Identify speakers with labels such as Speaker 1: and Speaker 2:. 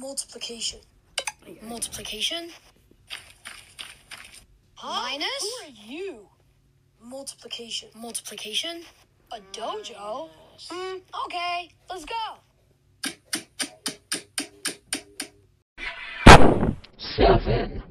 Speaker 1: Multiplication. Multiplication. Minus?
Speaker 2: Who are you?
Speaker 1: Multiplication. Multiplication.
Speaker 2: A dojo? Hmm, okay, let's go.
Speaker 3: Seven.